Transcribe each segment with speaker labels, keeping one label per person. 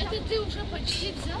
Speaker 1: Это ты уже почти взял?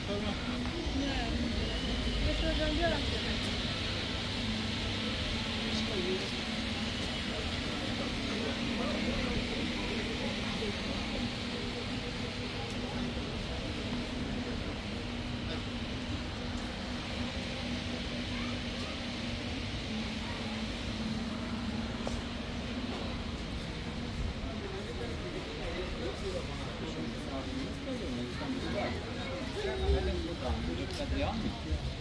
Speaker 1: pełna? Nie. Jeszcze będę Adriano?